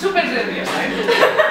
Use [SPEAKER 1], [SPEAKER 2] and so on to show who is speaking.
[SPEAKER 1] súper nerviosa. ¿eh?